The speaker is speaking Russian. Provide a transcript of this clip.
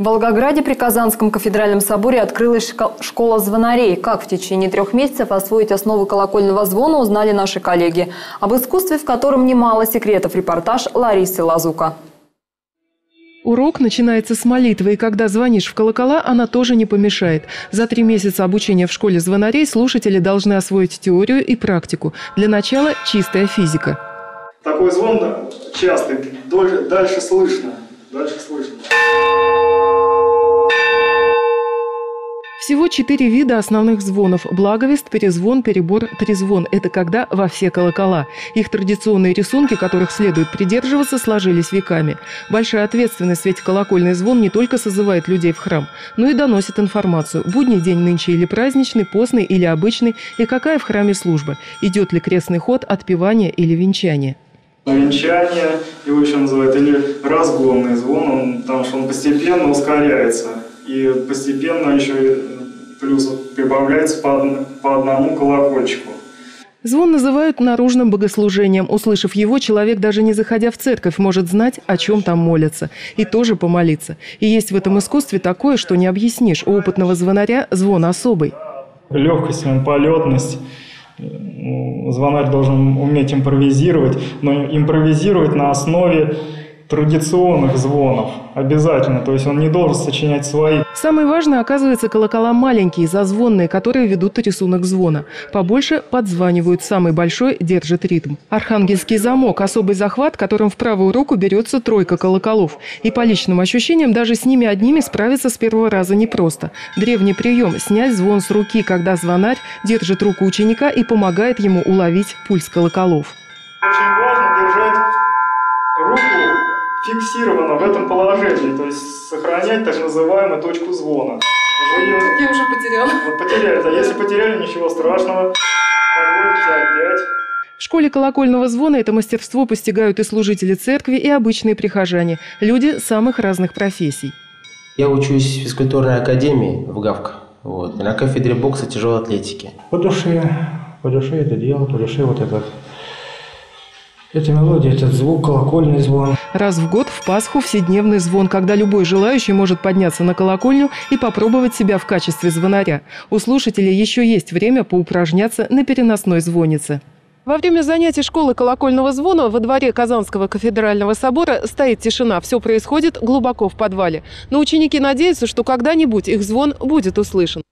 В Волгограде при Казанском кафедральном соборе открылась школа звонарей. Как в течение трех месяцев освоить основы колокольного звона, узнали наши коллеги. Об искусстве, в котором немало секретов, репортаж Ларисы Лазука. Урок начинается с молитвы, и когда звонишь в колокола, она тоже не помешает. За три месяца обучения в школе звонарей слушатели должны освоить теорию и практику. Для начала чистая физика. Такой звон частый, дальше слышно. Дальше слышно. Всего четыре вида основных звонов – благовест, перезвон, перебор, трезвон. Это когда во все колокола. Их традиционные рисунки, которых следует придерживаться, сложились веками. Большая ответственность, ведь колокольный звон не только созывает людей в храм, но и доносит информацию. Будний день нынче или праздничный, постный или обычный, и какая в храме служба. Идет ли крестный ход, отпевание или венчание. Венчание, его еще называют, или разгонный звон, он, потому что он постепенно ускоряется. И постепенно еще плюс прибавляется по, по одному колокольчику. Звон называют наружным богослужением. Услышав его, человек, даже не заходя в церковь, может знать, о чем там молятся, и тоже помолиться. И есть в этом искусстве такое, что не объяснишь. У опытного звонаря звон особый. Легкость, полетность. Звонарь должен уметь импровизировать, но импровизировать на основе традиционных звонов обязательно, то есть он не должен сочинять свои. Самое важное, оказывается, колокола маленькие, зазвонные, которые ведут рисунок звона. Побольше подзванивают, самый большой держит ритм. Архангельский замок – особый захват, которым в правую руку берется тройка колоколов. И по личным ощущениям, даже с ними одними справиться с первого раза непросто. Древний прием – снять звон с руки, когда звонарь держит руку ученика и помогает ему уловить пульс колоколов. Очень важно держать руку фиксировано в этом положении, то есть сохранять так называемую точку звона. Уже ее... Я уже потеряла. Вот потеряли, да, если потеряли, ничего страшного, опять. В школе колокольного звона это мастерство постигают и служители церкви, и обычные прихожане, люди самых разных профессий. Я учусь в физкультурной академии в ГАВК, вот, на кафедре бокса тяжелой атлетики. По душе, по душе это дело, по душе вот этот эта мелодия, этот звук, колокольный звон. Раз в год в Пасху вседневный звон, когда любой желающий может подняться на колокольню и попробовать себя в качестве звонаря. У слушателей еще есть время поупражняться на переносной звонице. Во время занятий школы колокольного звона во дворе Казанского кафедрального собора стоит тишина. Все происходит глубоко в подвале. Но ученики надеются, что когда-нибудь их звон будет услышан.